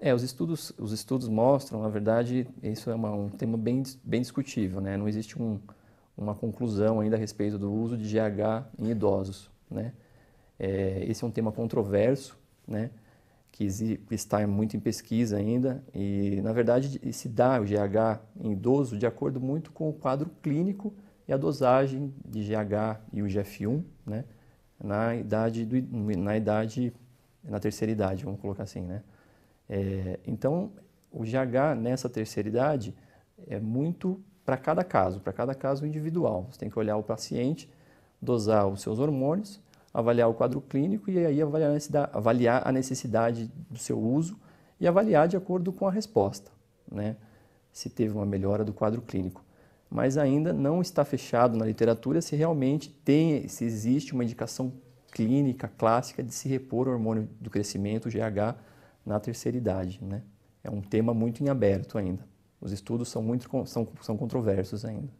É, os estudos, os estudos mostram, na verdade, isso é uma, um tema bem, bem discutível, né? Não existe um, uma conclusão ainda a respeito do uso de GH em idosos, né? É, esse é um tema controverso, né? Que está muito em pesquisa ainda e, na verdade, se dá o GH em idoso de acordo muito com o quadro clínico e a dosagem de GH e o GF1, né? Na idade, do, na idade, na terceira idade, vamos colocar assim, né? É, então, o GH nessa terceira idade é muito para cada caso, para cada caso individual. Você tem que olhar o paciente, dosar os seus hormônios, avaliar o quadro clínico e aí avaliar a necessidade, avaliar a necessidade do seu uso e avaliar de acordo com a resposta, né? se teve uma melhora do quadro clínico. Mas ainda não está fechado na literatura se realmente tem, se existe uma indicação clínica clássica de se repor o hormônio do crescimento, GH, na terceira idade. Né? É um tema muito em aberto ainda. Os estudos são muito são, são controversos ainda.